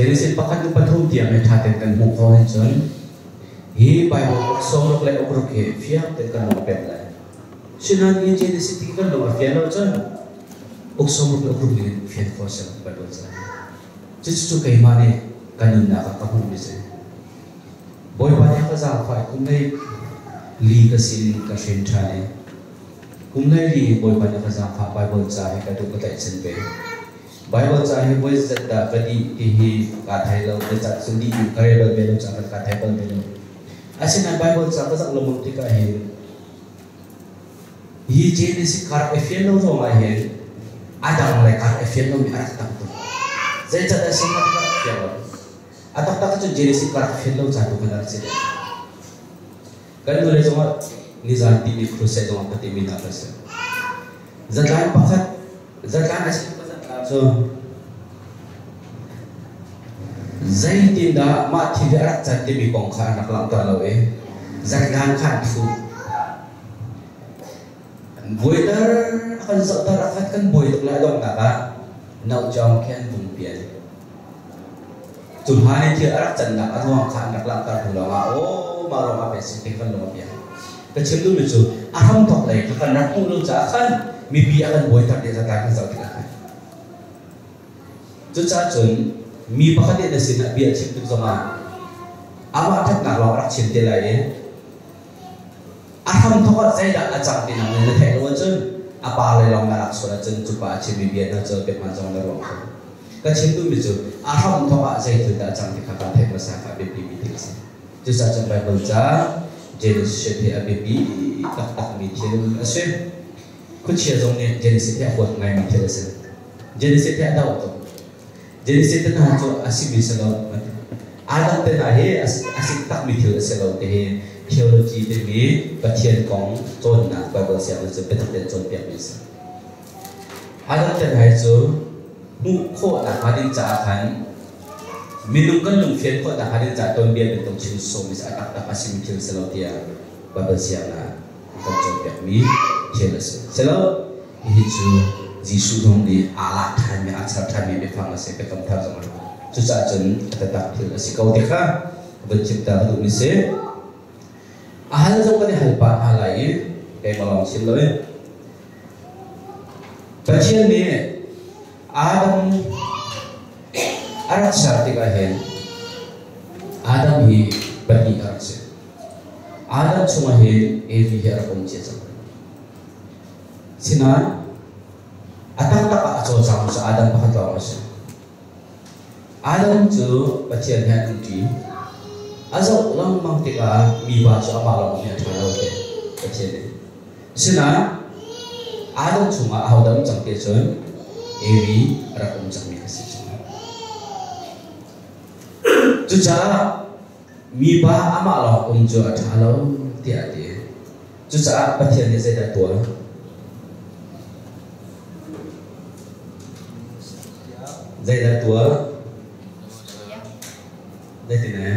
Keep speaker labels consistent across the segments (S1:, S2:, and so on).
S1: Genesis pakat nu pathum dia me tha ten kan mu ko hen chon hi bible song rok le ok he fiam ten kan mo pet lai sinan ni Genesis ti kan lo fiam lo chon ok song rok ok le fiam ko sa bible sa chu chu kai ma ne kan na ka ka hu ni se boy ba ya ka za fa kum nei li ka sin ka shin tha ne kum nei li boy ba ya ka za fa bible cha he ka tu ka tai chen pe Bible cha he boy zat da ka di ti hi ka thai lo ka cha sun di ka re ba be lo cha ka thai ba be lo asin ang Bible cha ka sa lo mo ti ka he hi je ni si kar e fiel lo zo ma he adam le kar e fiel lo mi arak tak tu zai cha da sin ka ka fiel lo atak tak chu je ni si kar fiel lo cha tu ka dar si kan mo le zo ma ni zan ti mi kruse zo ma pati mi na ka sa zat lan pakat zat lan asin tu zai tin da ma thi da rat chat ti bi kong kha nak lam ta lo e zai gan khan thu voi da kan sa ta rat kan boi tuk la dong ka ba nau jong khen vùng biển. Chúng hai thì ở chặt đã bắt hoàng khăn đặc lạc ta thủ lòng à ô, mà rồi mà phải xin cái phần lòng bia cái chiến lưu lịch sử à không tọc này cái phần nát cũng lưu giá khăn mi bi ăn bối thật để ra cái phần giàu cha chun mi pakhat de sin na bia chim tu zama ama thak na lo rak chin te lai e a tham thok zai da a chang ti na ne thai lo chun a pa le long na rak so la chun chu pa chim mi bia na cho pe man jong la ro ko ka chin tu mi chu a tham thok a zai tu da chang ti kha ka thai ma sa ka be pi mi ti chu cha chun bai bol cha Genesis she the a be pi tak tak mi thil a se ku chia zong ne Genesis the a hot ngai mi thil a se Genesis the a da jadi saya tengah tu asyik bersalut macam tu. Ada tengah he asyik tak bicara bersalut teh he. Teologi teh he, bacaan kong, tuan nak bawa siapa tu pergi dengan tuan pihak biasa. Ada tengah he tu, buku ada hadis jahan. Minumkan yang fikir kau dah hadir jatuh dan dia betul cincu so misalnya tak tak pasti muncul selalu dia bapa siapa kita cuba kami cincu selalu hidup. jisu dong di ala thami atsar thami be fanga se pe kam thar zaman chu cha chen ta tak thil si kau dekha be chipta du mi se ahal jong kane hal pa halai e malong sim loe pachian ne adam arat sarti ka hen adam hi bani arat se adam chuma hen e bi har kom che cha sina atang tak pak so sama sa adam pakatlaw sa adam tu pacian niya tuti asa ulang mang tika miba sa abalaw niya tu okay pacian niya sina adam tu nga ahaw dam sang kesun ewi rakum sang niya si sina tu cha miba amalaw unjo at halaw tiati tu lah cha pacian niya sa datuwa dạy là tua? Dạy tin nè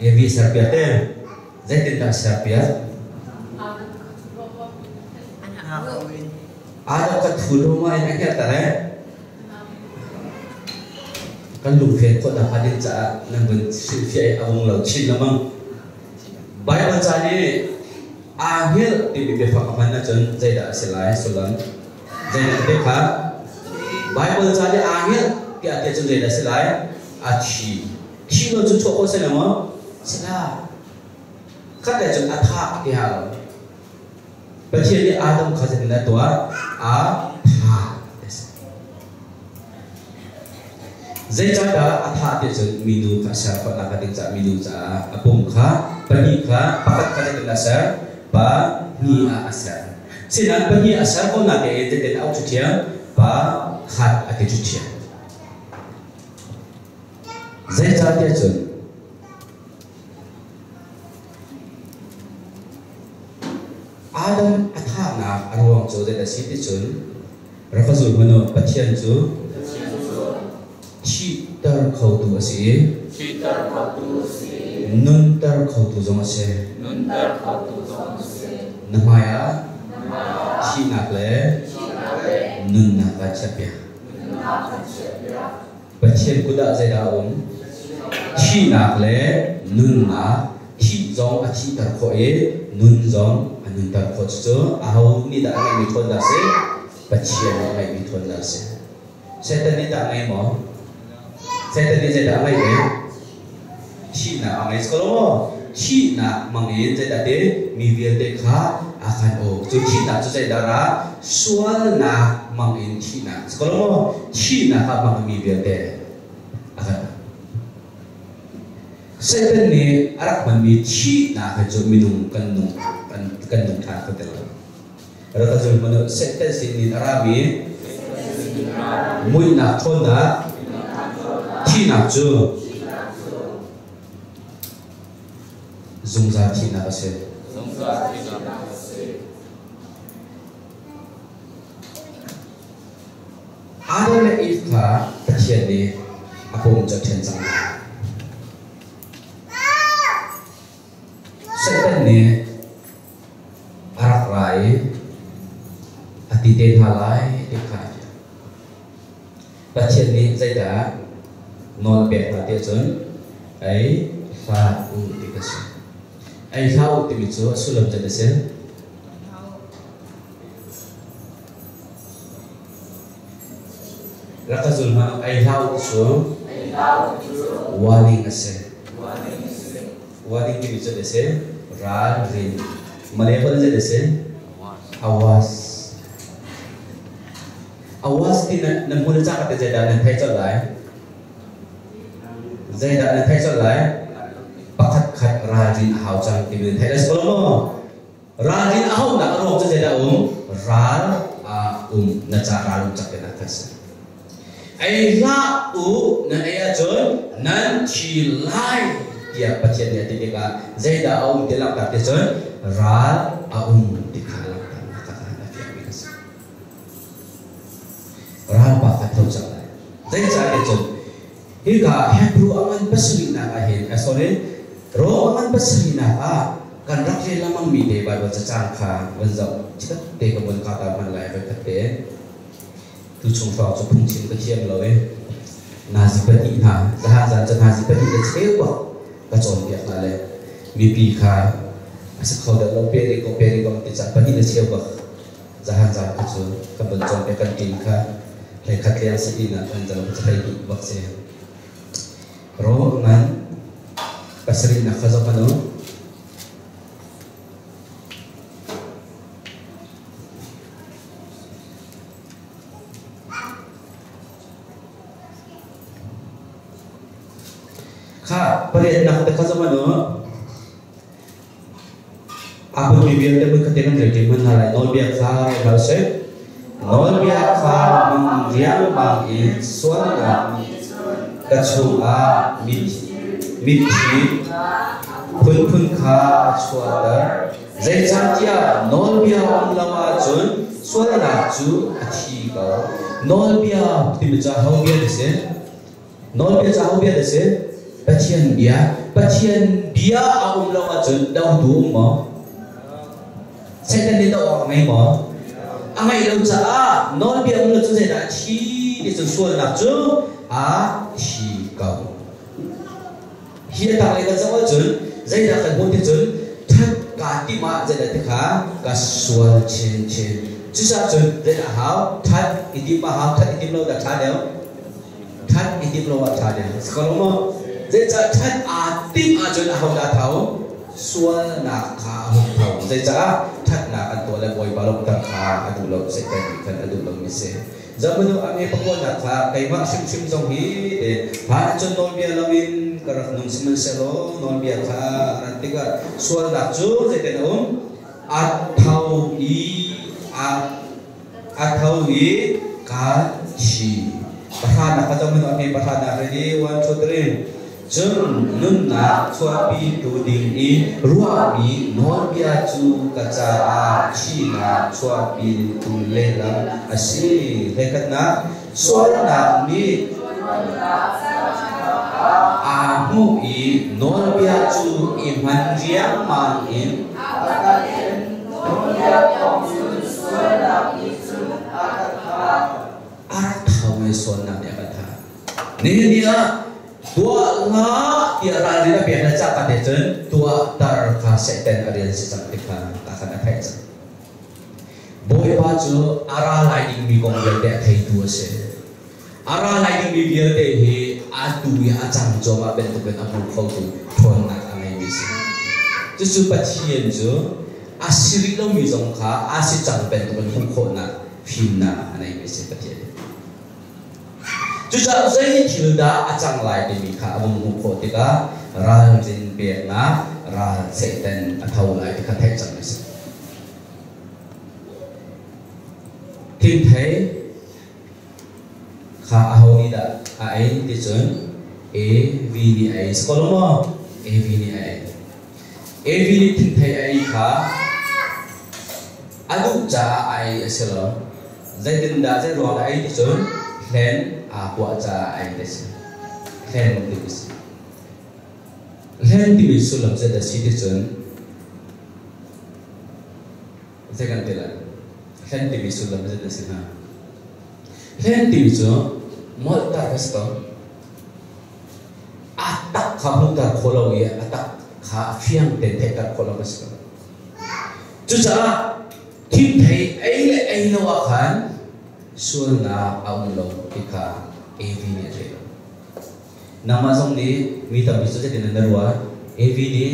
S1: ya vi sarpia te dạy tin tak sarpia ada kat fulo ma ina kya tare kan lu fe ko da hadin cha nang ben fi awung lo chin lamang bai ba cha ni. Ahil ti bi fa ka mana chon dạy da selai sulam dạy da te kha Bible saja akhir dia dia cuma dah selai aci. Ti lo tu cakap pasal nama selai. Kata cuma atak dia. Baca ni Adam kata dia tua a ha. Zai jaga atak dia cuma minum kasar pada kata dia minum sa apung ka pergi ka pakat kata dia kasar ba ni asar. Sinan pergi asar pun nak dia dia tahu dia ba hat ake cuciya zai ta cun adam atha na arwang chu da si ti chun rafa zu mano pathian chu chi tar khau tu asi
S2: chi tar khau tu asi
S1: nun tar khau tu zong ase
S2: nun tar khau tu zong ase
S1: namaya chi nak le nak
S2: nak ka chapya
S1: pathian kuda da um thi nak le nun na thi zong a thi tar kho e nun zong a nun tar kho chu a ho ni da ngai mi thon da se pathian ngai mi thon da se. Se ta ni da ngai mo. Se ta ni zai da ngai e thi na ngai sko lo thi na mang e zai da de mi vial de kha a khan o. Chu thi na chu zai da ra sual na mang in thi na sko lo thi na kha mang mi vial de a khan Second ni arak man mi chi na ka jo minung kan nung kan kan nung tha ka tel. Ara ka jo man second sin ni arami mui na thon na chi na jo zung za chi na ka se. Ada le ikha takian ni aku menjadi sama. Sekarang ni arak lai, hati ten halai ikha. Takian ni saya dah non bed hati jen, ai fa'u dikasih. Ai fa'u tiba-tiba sulam jadi sen. Raka zulma ai hau chu warning ase. Warning ki bicho dese ral rin. Malay pa rin dese awas. Awas ti na na mula sa kate zai da nan thai chot lai. Zai da nan thai chot lai. Pakat khat ral rin hau chang ti thai das ko mo. Ral rin hau na ro cha zai da um ral a um na cha ral um chak na tas. Ai la u na ai chon nan chi lai dia pathian dia tiga zai da um dia lak ta chon ral a um dikhala ta kata na dia biasa. Ral pa ka thau chak lai. Zai cha dia chon Hika Hebrew aman pasuri na ahin sorry ro aman pasuri na a kan rak le lamang mi de ba ba cha chang kha wan zau chikat te ka bon ka ta man lai ta te tu chung phao cho phung chin cái chiêm lời na gì bất nhị hà ta hà giàn chân hà gì bất nhị là chéo quá ta chọn việc là lệ vì pi khai sẽ khó đợi lâu bê đi có bê đi có cái chặt bất nhị là chéo quá ra hà giàn cái chốn các bên chọn cái căn kinh khai thầy khát khen sẽ in là anh giàn sẽ thầy bị vật xe rồi ngan pasrin na khazapano kata khazo ma no apa mi biar dia berkata dengan dia mana lah nol biar kha kalau se nol biar kha mengiam bang in suara. Kacu a mit mit pun pun kha suara zai chan dia dia, dia aku lawa jen dah tu mo. Saya dia orang mai mo. Angai lau cha a, non dia mula tu saya dah chi dia tu suara nak tu a chi kau. Hia tak lagi sama jen, saya dah kan dia jen, tak kati mak saya dah tekha, ka suara chen chen. Jen, saya dah hau, tak itu mahal, tak itu lau dah cadel, tak itu lau dah cadel. Sekarang mo, thân à tim à cho na hậu đã thấu xua na khá hậu thấu dễ cha thật na ăn tuổi là bồi bao lộc ta khá ăn đủ lộc sẽ cần cần ăn đủ lộc mới sẽ giờ mình đâu anh em bao na khá cái mà sim sim dòng hi để phá cho nôn bia lawin karak nung simen selo nôn bia khá ăn tiga xua na chú dễ tên ông at thấu ý at at thấu ý cá chi Bahana kata mình anh em bahana ready? One two three Jeng nunna tuapi tuding i ruami norbia tu kacara china tuapi tulela asih lekatna suara ni Amu i norbia tu imanjia mangin Arat hawe sonam ya kata. Nih dia tua la dia rari na biar nak cakap dia jen tua tar ka setan arian sejak tika akan ada jen. Boy baju arah lain mi kong dia thay dua se. Arah lain mi biar dia he adu ya acang joma bentuk ben abu kau tu tuan nak angai bisi. Justru patien jo asiri lo mi jong ka asir cang bentuk ben kau nak phim na angai bisi patien. chuja zai thilda achang lai te mi kha abum mu kho te ka ran jin be na ran se ten athau lai te kha thai chang ni tin thế kha ahau ni da a ai ti chun e vi ni ai skolmo e vi ni ai e vi ni tin thế ai kha adu cha ai aselo zai tin da zai ro ai ti chun len Ah, aku aides ren tibis ren tibis sulam saya dah citizen, cun tela ren tibis sulam lah, saya dah sedih ren tibis cun atak kamu tak kolau ya. Atak kafiang tetek tak kolau resto Jujur, tipe ini ini sual na aung lo ika AV ni aja nama song ni mi tam bisu jadi nandarua AV ni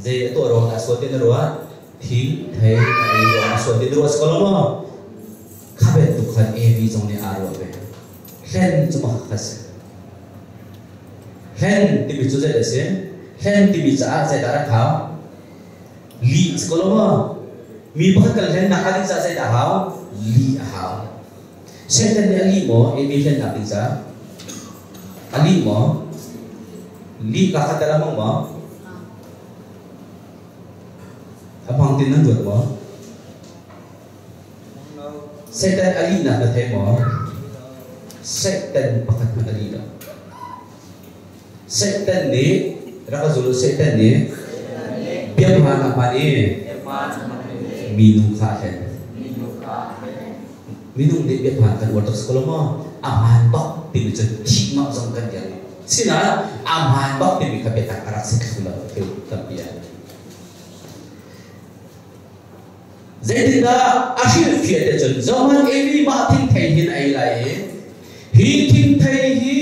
S1: zai tu orang aswat ni nandarua thi thai ai orang aswat ni nandarua sekolah mo kabe tu kan AV song ni arwa be len cuma khas len ti bisu jadi se len ti bisu a zai darah kau li sekolah mo mi bakal len nak kali zai dah hau li hau Sendan ni alimo, imilan eh, natin sa alimo, li kakadalamang mo, apang tinanggol mo, Sendan alina na tayo mo, Sendan pakat na alina. Sendan ni, Rakazulu Sendan ni, Biyapahan na pani, eh. Biyapahan na pani, eh. Minung kahen. minung de be phan kan water school ma aman bak ti mi chen thi ma jong kan ya sina aman bak ti mi ka be tak ara se khula ke tam ya zedida ashir fie de chen zaman evi ma thin thai hin ai lai hi thin thai hi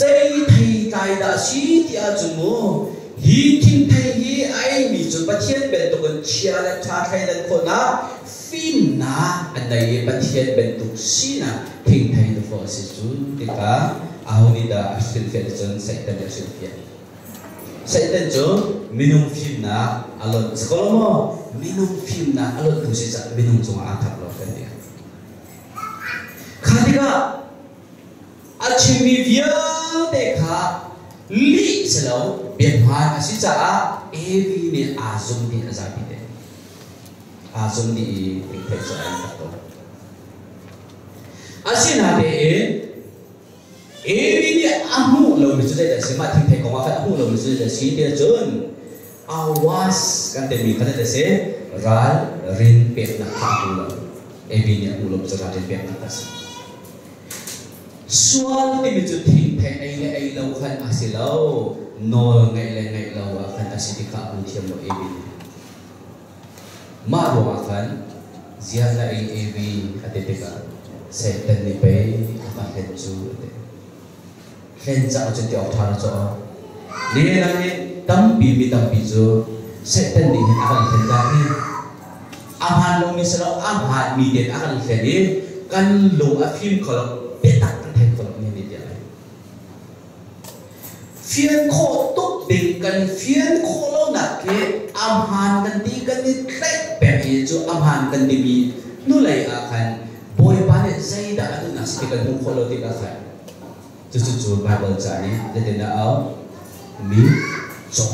S1: zai thai kai da si ti a chu mo hi thin thai hi ai mi chu pathian ben to kan chia la tha khai dan ko na phim na anh đây bắt hiện bên tục xí na hình thành được phổ sĩ chun thì cả áo đi đã sinh phiền chun sẽ tên được sinh phiền sẽ tên chun minum phim na alon sekolah mo. Minum phim na alon tu sih cak minum cuma atap lo kan dia. Kadiga achimi via dekha li selo biar ha sih cak evi ni azum di azabi azum di ay tato. Asin hati e, e ni amu lo misu dai dasi ma ting teko ma fa amu lo misu dai dasi dia jun awas kan demi kan dasi ral rin pet na kapu lo. E ni amu lo misu ral rin pet na dasi. Sual di misu ting te ay le ay lo kan asilaw no ngai ngai lo kan asiti kapu tiam lo e ni maru akan ziala ai evi atetika setan ni pe apa henju te henja aja ti othar cho ne la ne tampi mi tampi jo setan ni akan henja ni aman lo ni selo aman mi den akan henja kan lo afim kalau petak kan hen kalau ni dia. Phiên khổ tốt định cần phiên khổ lâu nạc ke? Am han kan kan ni tlek pe chu am han kan di bi nu lai a khan boy pa ne zai da atu na sti kan nu kholo ti ka khan chu chu chu bible de de na ao mi cho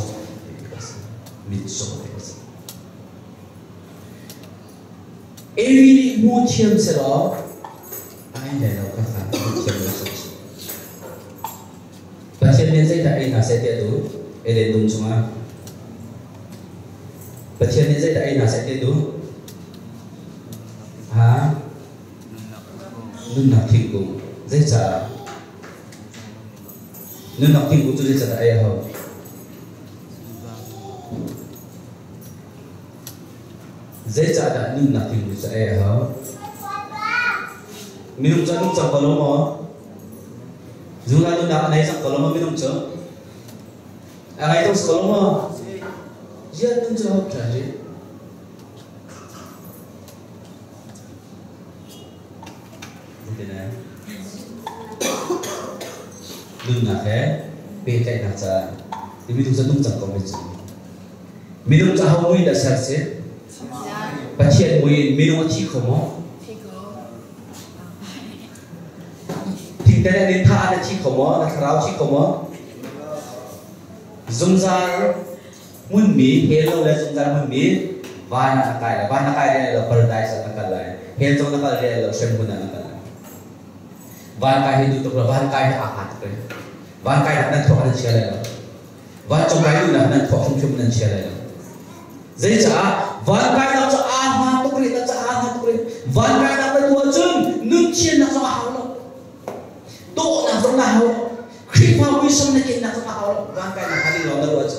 S1: mi cho Evi ni mu thiam se ro ai le lo ka khan mu thiam lo so Pasien ni zai da ai na se te tu ele dum chunga và trên những dây đây là sẽ tên đúng hả? Nâng nạp thiên cung dây trả nâng nạp thiên cung cho dây trả tại ai hầu dây trả đã nâng nạp thiên cung cho ai hầu mình không cho nung chẳng có lâu mỏ dù là nung đạo lấy chẳng có lâu mà mình không chớ à ngay trong có lâu mỏ giờ tôi cho học trả gì thế này đừng là thế bê chạy nạt ra thì mình sẽ đúng chẳng có mấy chuyện mình đúng chẳng hậu nguyên đã sạch sẽ và chuyện nguyên mình đúng chỉ không mong thì cái này mun mi hello le sum tar mun mi vai na kai la vai na kai re lo paradise na kal la hel to na kal re lo sem mun na kal vai kai hi tu to vai kai ha ha kai vai kai na tho na che la vai to kai na na tho sum sum na che la zai cha vai kai na cha a ha to kri na cha a ha to kri vai kai na na tu chun nu chien na cha ha lo to na cha na ha lo khi pa wi sum na kin na cha ha lo vai kai na ha li lo na lo cha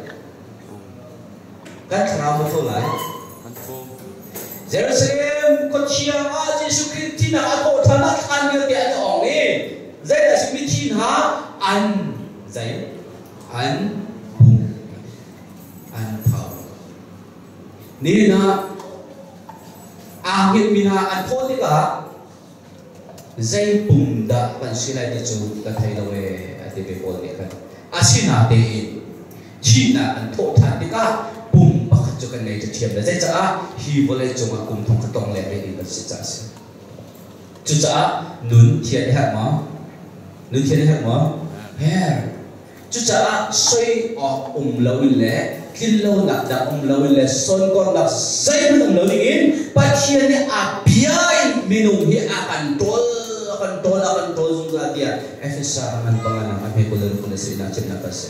S1: kan ma thau lai Jerusalem ko chia a Jesu Christ tin a ko thana khan yo dia ni ong ni. Zai da simi tin ha? An zai an bum an thau ni na a hit mina an tho ni ka zai bum da pan silai di chu ka thai lo we a ti be ko ni ka asina te chi na an tho than ni ka bùng bắc cho cái này cho thiệp là dễ chả. Hi vô lên cho mà cùng thông cái tông lệ bên là sẽ chả sẽ chú chả nún thiện hả mà nún thiện hả mà hè. Chú trả, xây ở ủng lâu in lẽ khi lâu nạp đã ủng lâu in lẽ son con là xây ủng lâu in. Bắt thiện này à bia minum hi à control control control dùng ra dia efesa man panganang amin kulun kulun sila cipta kasih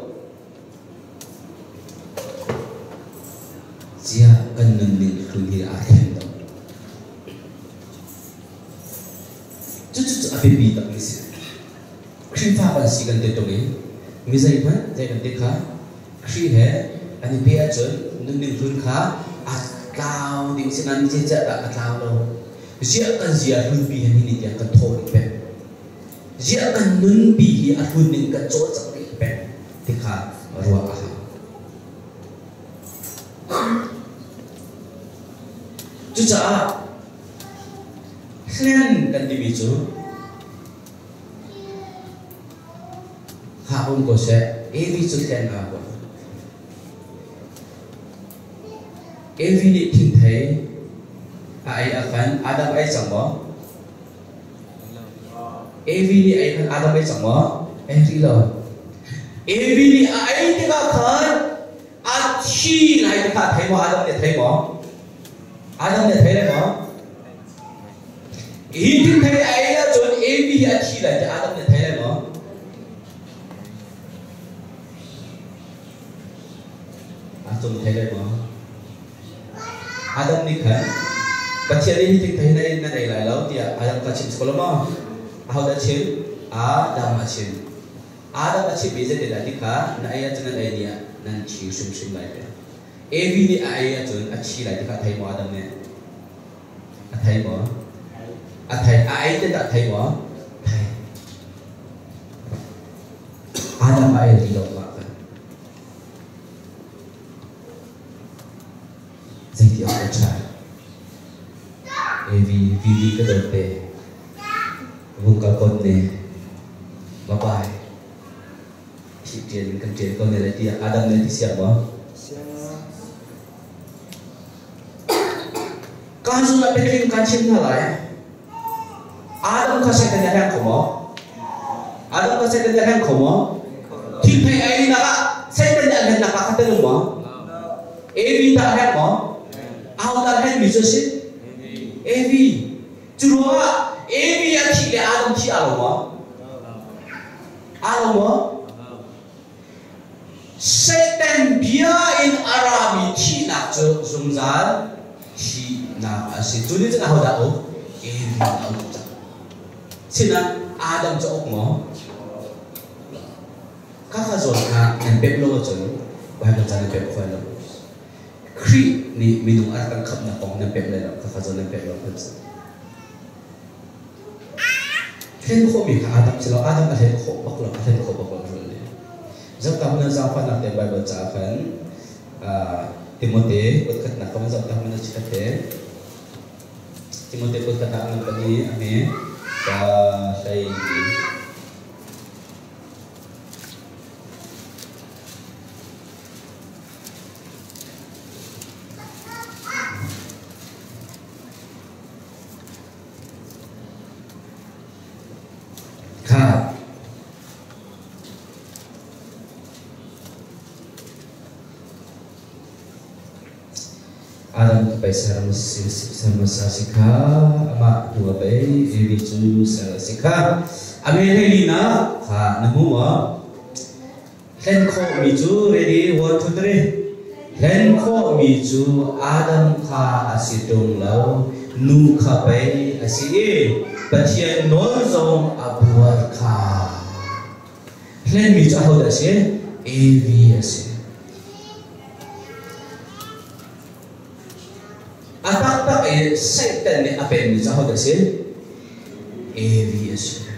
S1: jia kan nang li tu hi a hen do chu chu a bi bi ta ki si khi pha ba si kan te to ge mi zai ba zai kan te kha khi he ani pe a chon nang li hun kha a tao ni si nan je cha ta tao lo jia kan jia hun bi hen ni dia kan tho ni pe jia kan nun bi hi a hun ni kan cho chak ni pe kha ruwa 주자. 하는 느낌이죠. 가온 곳에 에비주된 나고 에비니 틴타이 아이 아간 아담 아이 정모. 에비니 아이간 아담 아이 정모. 에리로. 에비니 아이 때가 간 아티 라이카 대모 아담 때 대모. 아담의 다이레마 힌트 페리 아이야 존 에비야 키라 이제 아담의 다이레마 아좀 다이레마 아담 니칸 같이 아니 힌트 다이나 있나 내가 라우티야 아담 같이 스콜로마 아우다 칠 아담 아칠 아담 아칠 미제 데라니까 나이야 존은 에니야 난 지우 숨숨 말이야 evi ni ai a chun a chi lai ka thai mo adam ne a thai mo a thai ai te da thai mo thai Adam ai di lo ma kan Zai ti a cha Evi vi vi ka vivi te vu ka kon ne Bye bye. Chị tiền cần tiền con này là tiền. Adam này thì siapa? Kazu nak peking kancing nalai Adam kasih kenyataan kamu Adam kasih kenyataan kamu Tipe ini nak saya kenyataan nak kata rumah Evi tak ada kamu Aku tak ada bisa sih Evi Cuma Evi yang tidak Adam tidak alama Alama Satan biar in Arabi tidak zungzal tidak na asituli jeng aho dao in dao ta sina adam cho ok mo kaka zon ka en pep lo cho lo bai lo jane pep khoi lo kri ni minung ar tang khap na kong na pep le lo kaka zon na pep lo pep sa khen khô mi ka adam sila adam a khen khô bak lo a khen khô bak lo lo le zam kam na zam pa na te bai lo cha khan ติโมเตบทขัดหนักของสอบทำมันชิคเต kat na ang pagi Amen và thầy Kha Adam bai sama sasika ama dua bai evi tu sasika ame heli na ha namu wa len ko mi tu ready? One two three. Len ko mi Adam kha asidong lau nu kha bai asi e. Pathian non zong abuar kha. Len mi tu ho da se evi asi eh Satan ni apa yang bisa ada sih? Aviation.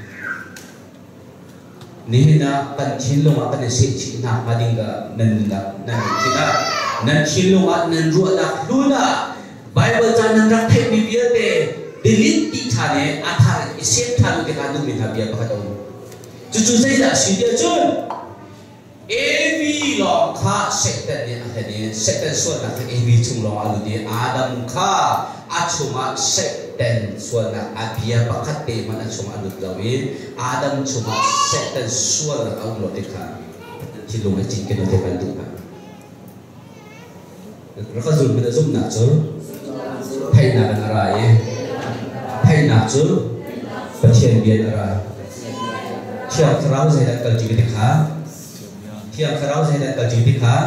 S1: Ni na kan chilong akan si chi na mading ga nan na nan kita nan chilong at nan ruat na luna Bible ta nan rak thep bi bia te delete ti tha ne atha isep tha lu ke ka du mi tha bia ba ka tu chu sai da si dia chun Evi long ka sekten ya hadi sekten suan nak evi chung long alu dia adam ka achuma sekten suan nak abia bakat te mana chuma alu dawi adam chuma sekten suan nak alu lo deka hilung ai chin kena tekan tu ka raka zul bina zum nak zul thay nak dengan rai thay nak zul pasien biar rai siap terau saya akan jadi deka nak kalji dekha tiang kerau saya dah kaji tika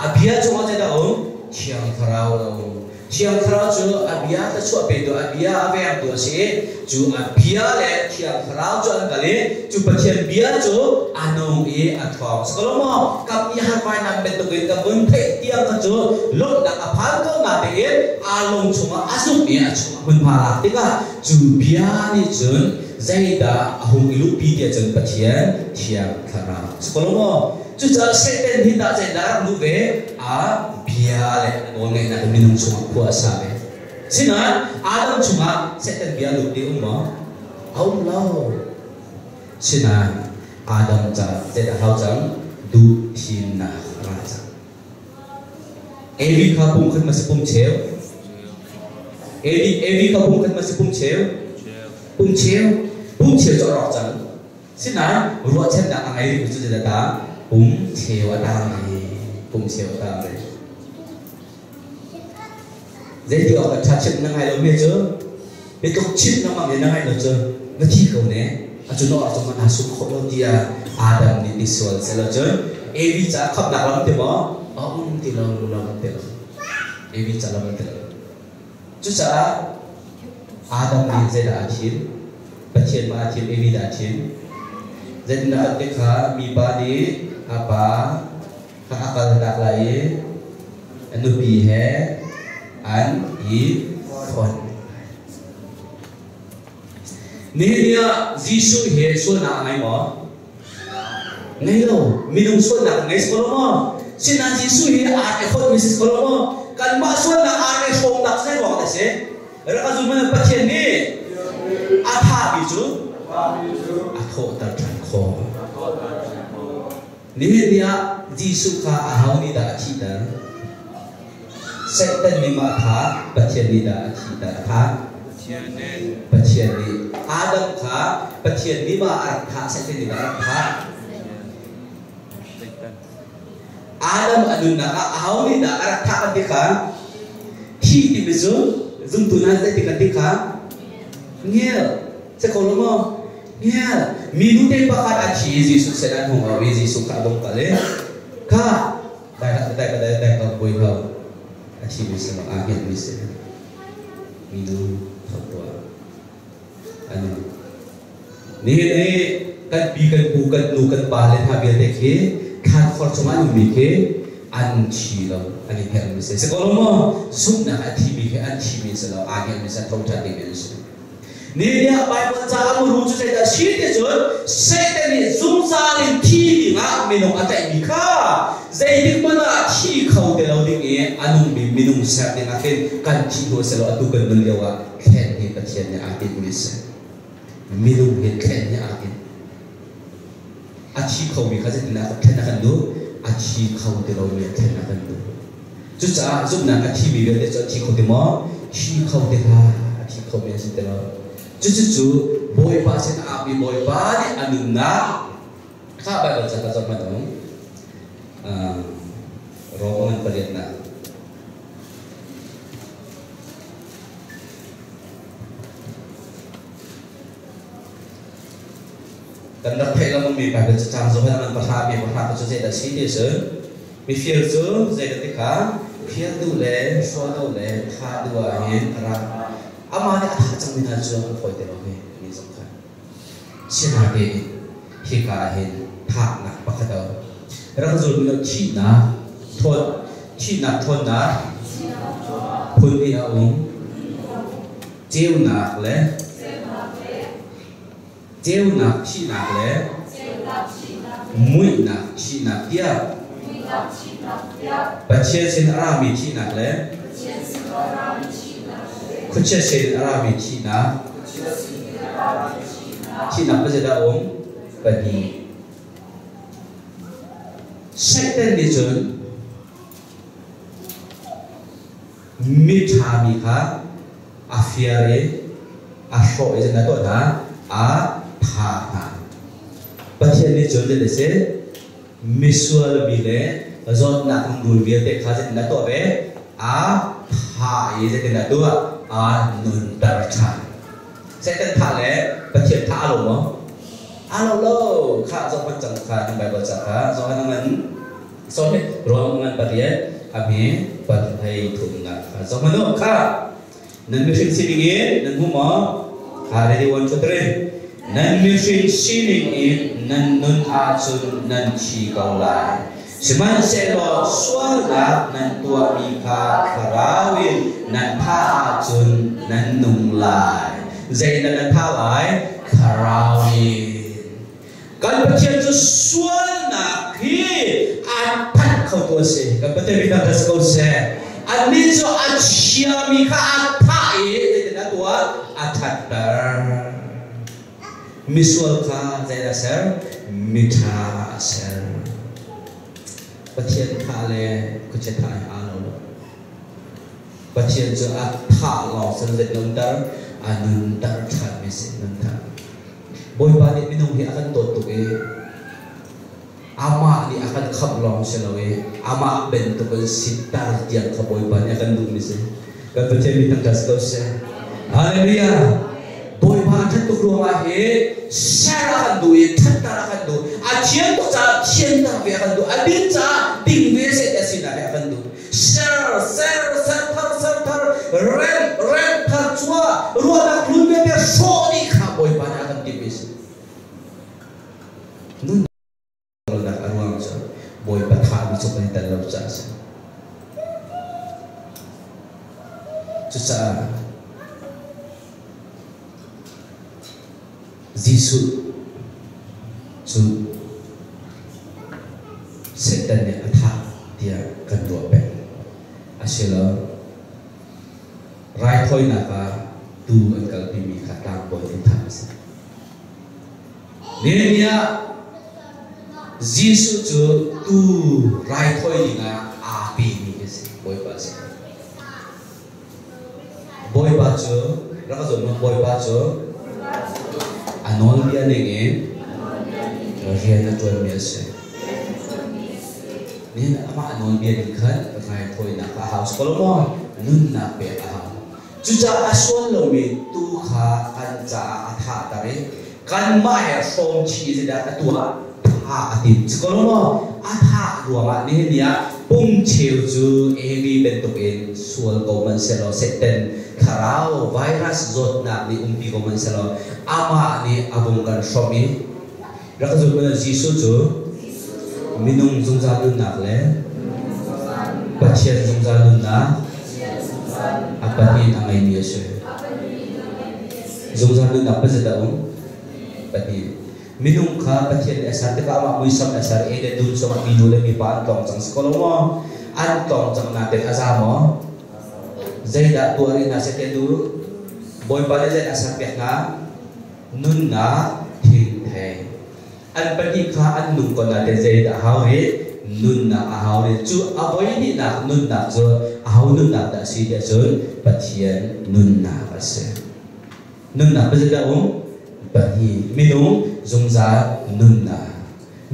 S1: abia cuma saya dah om tiang kerau dah om tiang kerau tu abia tu suap itu abia apa yang tu sih tu abia le tiang kerau tu an kali tu patian bia tu anong e atau sekolah mo kap ni har nam betul kita pun pe tiang tu lok dak apa tu mati e along cuma asuk e cuma pun parah tika tu bia ni tu Zaida ahung ilu pi dia jeng patian tiang kara. Sekolah mo, tu jar seten hinda zai dalam lu be a biale onge na minum cuma puasa be. Sina Adam cuma seten biar lu di umma. Allah. Sina Adam ja zai hau jang du hina raja. Evi kapung kan masih pum ceo. Evi Evi kapung kan masih pum 동시에 쫄아 없잖아. 신나? 루어 첸다 아이 구조제다. 봄체와 다음에 봄체와 다음에. 레디오 가 자칫 능하여 매죠? 매도 칠 넘어 내능하여 넣죠? 너티 거네. 아주 너 아주 만 아수 코로디아 아담 니 디스월 셀러죠? 에비 자 컵다 람 테마 아운 티라 람 테라 에비 자람 테라 주자. 아담 니 제다 아힐 Patien ma tim evi da tim Jadi nak teka mi badi apa ka akal dak lai. Anu pi he an i fon Ni dia Jisu he so na mai mo. Ngay lo minung suan nak ngay sekolah mo. Sina jisu hi ar e khot misis sekolah mo. Kan ma suan nak ar e shom nak sai wa ta se ra ka zum na pathian ni a tha bi chu a tho ta chan kho ni dia jisu ka a hau ni da chi da Satan ni ma tha pathian ni da chi da tha pathian ni adam kha pathian ni ma ar tha Satan ni da tha Adam anu na ahau ni da arak ta kan dika hi di bezo zum tu na za dika dika Ngel. sẽ có Ngel. không nghe mi nu tên bà hát chi gì sự sẽ đang hùng ở vì gì sự cả đông cả lên cả đại hạ đại đại đại tổng bồi hợp anh chị kat sao bukat nukat biết sao mi Kat thật quá anh nè nè cắt bi cắt bu cắt lu cắt ba lên hai bên sung มัยมีเคอันชีเราอันนี้เห็นมิเสสก็รู้มั้งสุนัขที่มีเคอันชีมิเสเราอาเกมิเสต้องจัดดีมิเสนี่เนี่ยไปบนจามรู้จุดใจชีที่สุดเสด็จนี่ซุ่มซาลินที่งะมีน้องอัตมีค่าใจดิ้งมันอะที่เขาเดเราดิ้งเออันนุ่มมีมีนุ่มแซ่บดิ้ง cucu boy pa sin abi boy pa di anu na ka ba ba sa kasama ah, no palit na dan dapat pelan mami pada cang zohan dan berhabi berhabi tu saya dah sini se mi tu saya ketika fiel tu le so tu le ka dua hin terang. สมีนุ่มเห็นแค่นี้อาเก achi khâu mi khaje na thena kan do achi khâu de lo mi thena kan do chu cha zup na achi mi de cho achi khâu de mo chi khâu de ha achi khâu mi sin de lo chu chu chu boy ba sin a mi boy ba ni anu na kha ba ba cha ka cha ma dong a ro man paliat na dan nak pay lang mi kucha sin arabi china. China pajada om bani Satan ni chun mi tha mi kha afiare asho e jana to da a tha ta bachya ni chun de se misual bi le, zon na kung dul bi te kha jana to be a tha e jana to our direction. Second part le bakian ta alo mo. Alo lo kha zo pan chang kha ni bai ba cha kha zo na man so ni ro man ba ye ami ba thai thum na kha zo man no kha nan mi shin sing ye nan mu mo kha re di one two three nan mi shin sing in nan nun a chun nan chi kau lai Seman selo suara nan tua mika karawin nan pa acun nan nung lai. Zain nan pa lai karawin. Kalau baca tu suara ki apat kau tu se. Kalau baca bila dah kau se. Ani so asia mika atai tidak tua atat ber. Miswal ka zain ser mitra ser. ประเทียนทาเลกุชทายอานลประเทียนจะอัตถาหลอกสำเด็จลงดังอานุนตังทานเมสินันทังบอยปานิมินุงที่อาการตดตุกเออามาที่อาการขับลองเสลเออามาเป็นตัวเป็นสิตาเดียกขบอยปานี่อาการดุมิสิก็บประเทีนมีตั้งดัสก็เสฮาเลลูยา thật tu du a chien tu cha chien ta ve kan du a din cha ding ve se ta sin na kan du ser ser ser thar ser thar ren ren thar chua ruwa da klun ve pe so ni. Boy ba ni akan tipis sa boy patha mi so kan talaw sa sa sa sa Jisu su setan ni atha dia kan dua pe asila rai thoi na ka tu an kal pi mi kha ta bo ti tha sa ne nia jisu chu tu rai thoi ni nga a pi mi ke se boy pa sa boy pa chu ra ka zo no boy pa chu anon dia ne nge rian na tuan mi se nên ama anon bia ni khan rai thoi na ka house ko mo nun na pe a ha chu cha asol lo mi tu kha kan cha a tha ta re. Kan ma ya som chi se da tu ha tha a ti chu ko mo a tha ru ma ni nia pung cheu chu e vi ben to en sual ko man se lo se ten kharao virus zot na ni um pi ko man se lo ama ni abung kan shomi ra ka zu ma jisu chu minung zung za dun nak le. Pathian zung za dun na angai ni se zung za dun na pa zada um pati minung kha pathian le asar te ka ma mui sam asar e de dun so ma mi pa tong chang skolo mo an tong chang na te aza mo zaida tuari na sekendu boy pale zaida sapiak na nun na hin he an pani kha an nun ko na de zaida hau he nun na hau re chu avoi ni na nun na chu hau nun na ta si de chu pathian nun na ba se. Nun na ba zaida um pani minung dung za nun na.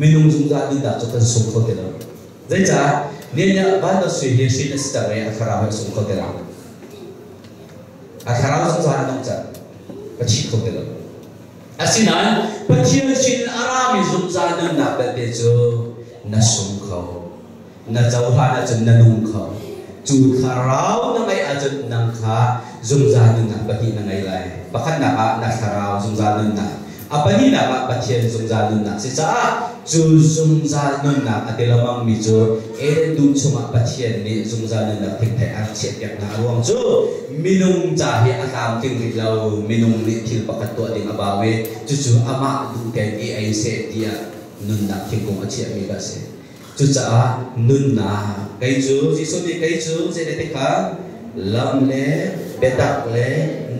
S1: Minung dung za nun na chu ta sum ko de zaida nên nhớ bắt đầu suy hiến suy nát tạo ra phá hoại sủng khổ cái nào 사람 선수하는 남자 치코들 아시나요? 버티어신 아람이 숨자는 나빠되죠 나 숨코 나 자우하나 좀나 눈코 주카라우 나가이 아전 나카 숨자는 나빠히 나가이라이 바칸 나가 나사라우 숨자는 나 아빠니 나가 버티어신 숨자는 나 진짜 chu zum za na na atelamang mi zo eren du chuma pathian ni zum za na na thik thai ăn chet yak na ruang chu minung cha hi atam ting ri lo minung ni thil pakat to ding abawe chu chu ama du ke ni ai se dia nun na thing kong achi mi ba se chu cha nun na kai đi ji so ni kai chu se de ka lam le betak le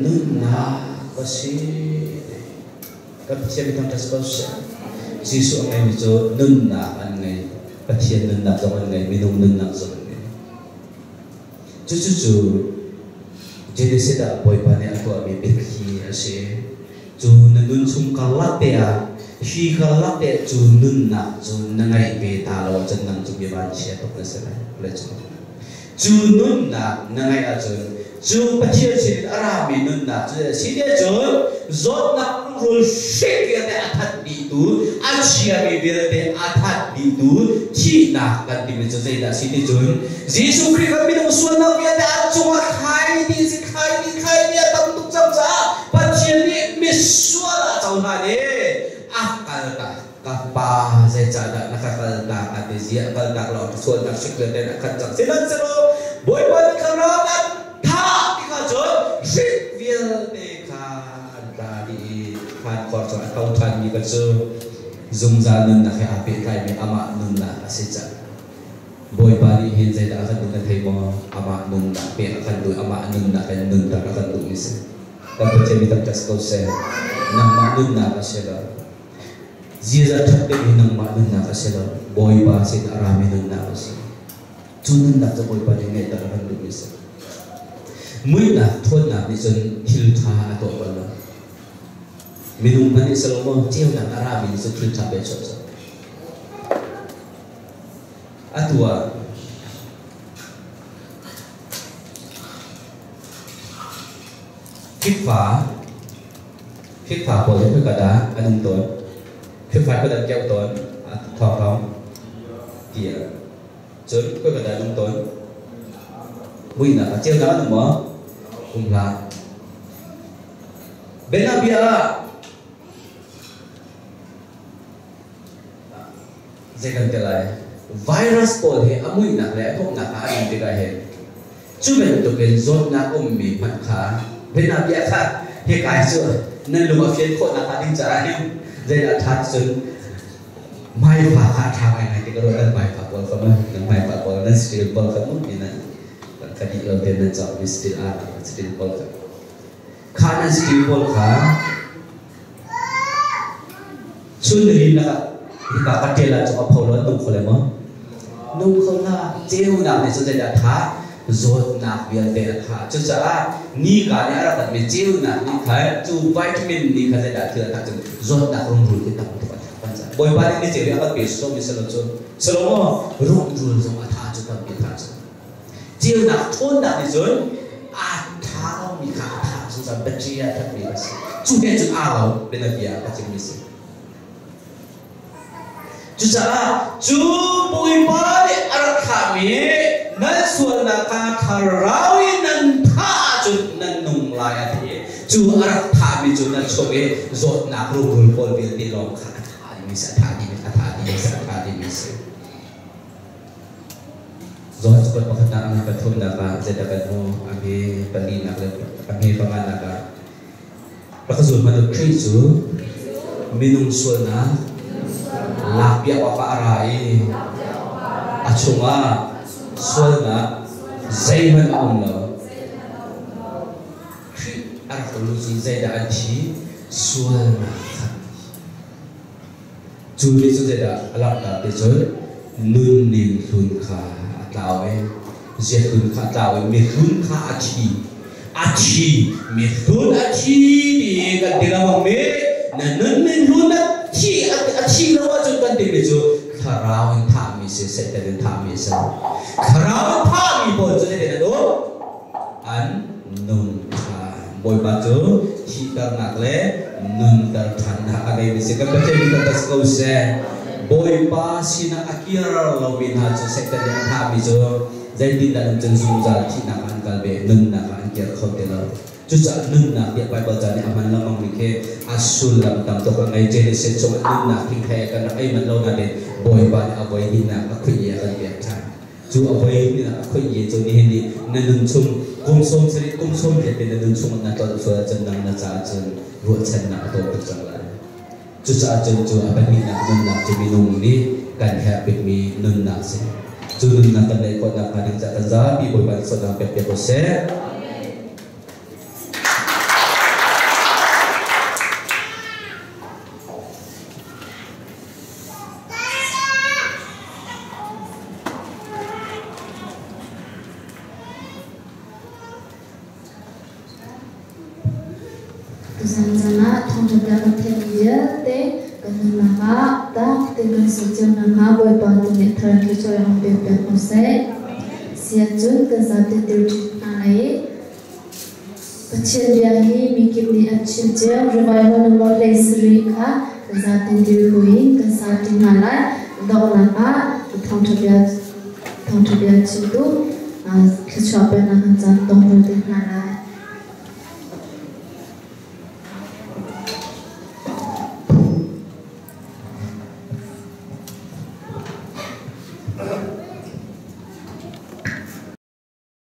S1: nun na ko si ka pi mi tam tas ko se ji so ngai mi chu nun na an ngai pathian nun na zo an ngai minung nun na zo an ngai chu chu chu jadi seda boy pane aku ami bekhi ase chu nanun sum kalate a hi kalate chu nun na chu nangai pe ta lo chen nang chu bi ban chia to ka sera le chu chu nun na nangai a chu chu pathia chi ara mi nun na chu si de chu zot na rul shik ya de athat di tu a chia mi bi de athat di tu chi na kan ti mi chu zai da si de chu jisu kri ka mi no suan na bi de a chu ma khai ni si khai ni khai ni tam tuk cham cha pathia ni mi suan a chau na ne akal ta kapa zai cha da na kakal ta ati zia kal ta lo suan na shik de na kan chak sinan selo boy ni 일대 가한다리 한과자 타우탄 이것을 zungzanan na kay api kay may ama nun na asitsa. Boy bari hinzay na akan nun na kay mga ama nun na pera kan doon ama nun na kay nun na akan doon isa. Dapat siya mitagkas ko sa nang manun na kasila. Zira tatay nang manun na kasila. Boy ba sin arami nun na kasila. Tunan na ka boy bari ngay na akan doon isa. มื่อหนักทนหนักในจนฮิลทาตัวคนละมินุมันอิสลามเจ้าหนักอาราบินสุดฮิลทาเป็นชนสัตว์อัตวา khích phá khích phá của những cái đá anh ông tuấn khích phá của đàn treo tuấn thọ phóng kìa chốn của cái đá ông tuấn vui là treo đá đúng không bên nào bây hingga bena cần cái này virus có pol he amui na le thok na ka in tika he chu ben to ken zon na om mi phat kha bena bia kha he kai chu na lu ma phien kho na ka ding chara ni zai na that sun mai pha kha tha mai na tika ro dan mai pha pol kha mai mai pha pol dan skill pol kha mu ni na ka di lo den na cha mi still a still bol ka kha na still bol ka chun ri na ka ka te la cha pa lo tu khole ma nu khol na cheu na ne so da tha zot na bial de tha chu cha ni ka ni ara ka me cheu na ni kha chu vitamin ni kha da thira ta chu zot na rung ru ki ta boy bari ni jeri akat pe so misal cho selama rung rul so atha cho tam pe tha cho jiu na thon na ni zon a tha lo mi kha tha so sa battery a tha pe bas chu he chu a lo be na bia ka chi mi se chu cha chu boy bari ar kha mi nan suan na ka tharawi nan tha chu nan nung lai a the chu ar tha mi chu na chobe zot na rung rul pol bil ti lo kha mi sa tha di ka tha di sa tha di mi se zo cho ko ka ta ang ka thum na ka je da ka no abi pali na ka abi pa ma na ka pa ka zo ma do kri chu minung su na la pia wa pa arai achunga su na zai man om lo kri ar ko lu ji zai da an chi su na chú đi chú da alak da te choi nun nin thun kha katawe zehun katawe mehun ka achi achi mehun achi di ka dirawa me na nun mehun achi achi lawa jo kan de jo karawan thami se setarin thami se karawan thami bo jo de do an nun boy batu hikar nakle nun tar thanda agai se ka bache ni ta skau se boy pa sina akira lo ha cho se ta ya tha mi cho. Zai din da chen su za chi na kan kal be nun na kan kya kho te lo chu cha nun na ya bai ba ja ni aman la mong ni ke asul lam tam to ka ngai je ni se cho nun na thi khae ka na ai man lo na de boy pa ni avoid din na ka khoi ya kan be cha chu avoid ni na khoi ye cho ni ni na nun chung kum som sri kum som ke pe na nun chung na to fa chen na na cha chen ruột chen na to được chẳng lại. Chú cha chân chú à bên mình nặng nâng nặng chú mình nung đi cảnh hệ bị mi nâng nặng sẽ chú nâng nặng cái này còn nặng hà đình dạ tân giá bị bồi bàn sổ nặng bẹp bẹp sẽ
S3: Mosek, Siajun ke sate tiucik naik. Pecil biahi mikir ni acil jam revival nomor lesri ka ke sate tiukuin ke sate ngalai daulah ka thong terbiak thong terbiak situ. Kecuali nak hantar tong berdek ngalai.